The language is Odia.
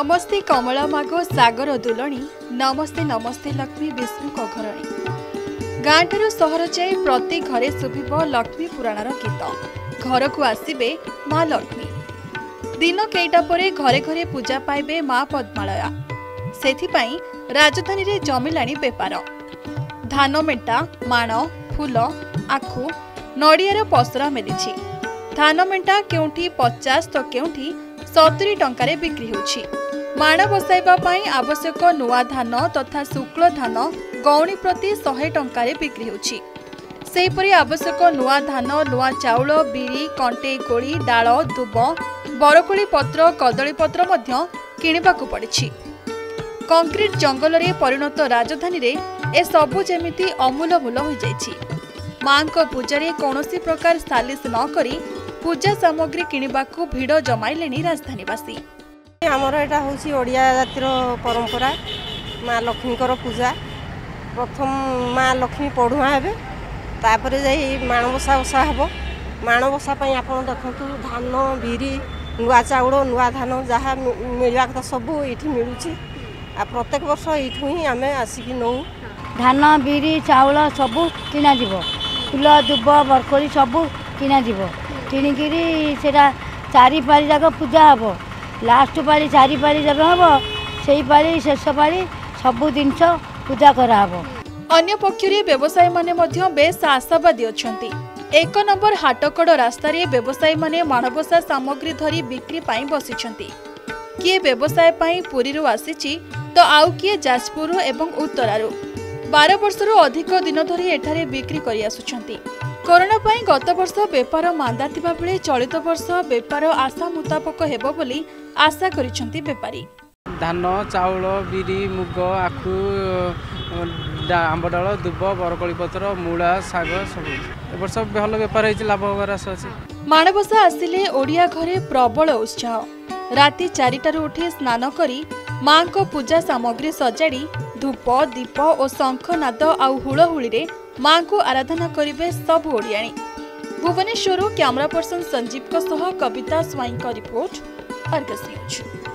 ନମସ୍ତେ କମଳା ମାଗ ସାଗର ଦୁଲଣୀ ନମସ୍ତେ ନମସ୍ତେ ଲକ୍ଷ୍ମୀ ବିଷ୍ଣୁଙ୍କ ଘରଣୀ ଗାଁଠାରୁ ସହର ଯାଏ ପ୍ରତି ଘରେ ଶୁଭିବ ଲକ୍ଷ୍ମୀ ପୁରାଣର ଗୀତ। ଘରକୁ ଆସିବେ ମା ଲକ୍ଷ୍ମୀ। ଦିନ କେଇଟା ପରେ ଘରେ ଘରେ ପୂଜା ପାଇବେ ମା ପଦ୍ମାଳୟା। ସେଥିପାଇଁ ରାଜଧାନୀରେ ଜମିଲାଣି ବେପାର। ଧାନ ମେଣ୍ଟା ମାଣ ଫୁଲ ଆଖୁ ନଡ଼ିଆର ପସରା ମେଲିଛି। ଧାନ ମେଣ୍ଟା କେଉଁଠି ପଚାଶ ତ କେଉଁଠି ସତୁରି ଟଙ୍କାରେ ବିକ୍ରି ହେଉଛି। ମାଣ ବସାଇବା ପାଇଁ ଆବଶ୍ୟକ ନୂଆ ଧାନ ତଥା ଶୁକ୍ଳ ଧାନ ଗଉଣୀ ପ୍ରତି ଶହେ ଟଙ୍କାରେ ବିକ୍ରି ହେଉଛି। ସେହିପରି ଆବଶ୍ୟକ ନୂଆ ଧାନ ନୂଆ ଚାଉଳ ବିରି କଣ୍ଟେଇ କୋଳି ଡାଳ ଦୁବ ବରକୋଳି ପତ୍ର କଦଳୀ ପତ୍ର ମଧ୍ୟ କିଣିବାକୁ ପଡ଼ିଛି। କଂକ୍ରିଟ ଜଙ୍ଗଲରେ ପରିଣତ ରାଜଧାନୀରେ ଏସବୁ ଯେମିତି ଅମୂଲମୂଲ ହୋଇଯାଇଛି। ମାଙ୍କ ପୂଜାରେ କୌଣସି ପ୍ରକାର ସାଲିସ ନ କରି ପୂଜା ସାମଗ୍ରୀ କିଣିବାକୁ ଭିଡ଼ ଜମାଇଲେଣି ରାଜଧାନୀବାସୀ। ଆମର ଏଇଟା ହେଉଛି ଓଡ଼ିଆ ଜାତିର ପରମ୍ପରା ମା ଲକ୍ଷ୍ମୀଙ୍କର ପୂଜା ପ୍ରଥମ ମା ଲକ୍ଷ୍ମୀ ପଢ଼ୁଆ ହେବେ ତାପରେ ଯାଇ ମାଣବସା ଓଷା ହେବ ମାଣବସା ପାଇଁ ଆପଣ ଦେଖନ୍ତୁ ଧାନ ବିରି ନୂଆ ଚାଉଳ ନୂଆ ଧାନ ଯାହା ମି- ମିଳିବା କଥା ସବୁ ଏଇଠି ମିଳୁଛି ଆଉ ପ୍ରତ୍ୟେକ ବର୍ଷ ଏଇଠୁ ହିଁ ଆମେ ଆସିକି ନେଉ ଧାନ ବିରି ଚାଉଳ ସବୁ କିଣାଯିବ ଫୁଲ ଦୁବ ବରକୋଳି ସବୁ କିଣାଯିବ କିଣିକିରି ସେଇଟା ଚାରି ପାଳି ଯାକ ପୂଜା ହେବ ଲାଷ୍ଟ ପାଳି ଚାରି ପାଳି ଯେବେ ହେବ ସେଇ ପାଳି ଶେଷ ପାଳି ସବୁ ଜିନିଷ ପୂଜା କରାହେବ ଅନ୍ୟ ପକ୍ଷରେ ବ୍ୟବସାୟୀମାନେ ମଧ୍ୟ ବେଶ୍ ଆଶାବାଦୀ ଅଛନ୍ତି ଏକ ନମ୍ବର ହାଟକଡ଼ ରାସ୍ତାରେ ବ୍ୟବସାୟୀମାନେ ମାଣବସା ସାମଗ୍ରୀ ଧରି ବିକ୍ରି ପାଇଁ ବସିଛନ୍ତି କିଏ ବ୍ୟବସାୟ ପାଇଁ ପୁରୀରୁ ଆସିଛି ତ ଆଉ କିଏ ଯାଜପୁର ଏବଂ ଉତ୍ତରାରୁ ବାର ବର୍ଷରୁ ଅଧିକ ଦିନ ଧରି ଏଠାରେ ବିକ୍ରି କରି ଆସୁଛନ୍ତି। କରୋନା ପାଇଁ ଗତ ବର୍ଷ ବେପାର ମାନ୍ଦା ଥିବା ବେଳେ ଚଳିତ ବର୍ଷ ବେପାର ଆଶା ମୁତାବକ ହେବ ବୋଲି ଆଶା କରିଛନ୍ତି ବେପାରୀ। ଧାନ ଚାଉଳ ବିରି ମୁଗ ଆଖୁ ଆମ୍ବଡାଳ ଦୁବ ବରକୋଳି ପତ୍ର ମୂଳା ଶାଗ ସବୁ। ଏ ବର୍ଷ ଭଲ ବେପାର ହେଇଛି ଲାଭ ହେବାର ଆଶା ଅଛି। ମାଣବସା ଆସିଲେ ଓଡ଼ିଆ ଘରେ ପ୍ରବଳ ଉତ୍ସାହ। ରାତି ଚାରିଟାରୁ ଉଠି ସ୍ନାନ କରି ମାଙ୍କ ପୂଜା ସାମଗ୍ରୀ ସଜାଡ଼ି ଧୂପ ଦୀପ ଓ ଶଙ୍ଖନାଦ ଆଉ ହୁଳହୁଳିରେ ମାଙ୍କୁ ଆରାଧନା କରିବେ ସବୁ ଓଡ଼ିଆଣୀ। ଭୁବନେଶ୍ୱରରୁ କ୍ୟାମେରା ପର୍ସନ ସଞ୍ଜୀବଙ୍କ ସହ କବିତା ସ୍ୱାଇଁଙ୍କ ରିପୋର୍ଟ ଅର୍ଗସ୍ ନ୍ୟୁଜ୍।